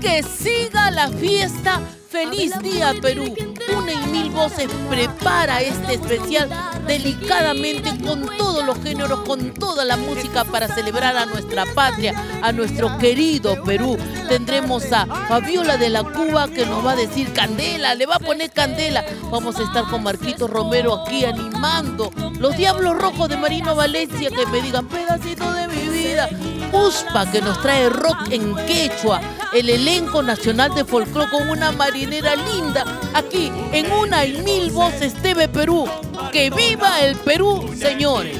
que siga la fiesta. Feliz día Perú. Una y mil voces prepara este especial delicadamente con todos los géneros, con toda la música para celebrar a nuestra patria, a nuestro querido Perú. Tendremos a Fabiola de la Cuba que nos va a decir candela, le va a poner candela. Vamos a estar con Marquito Romero aquí animando. Los Diablos Rojos de Marino Valencia que me digan pedacito de mi vida. Uspa que nos trae rock en quechua el elenco nacional de folclore con una marinera linda aquí en Una y Mil Voces TV Perú. ¡Que viva el Perú, señores!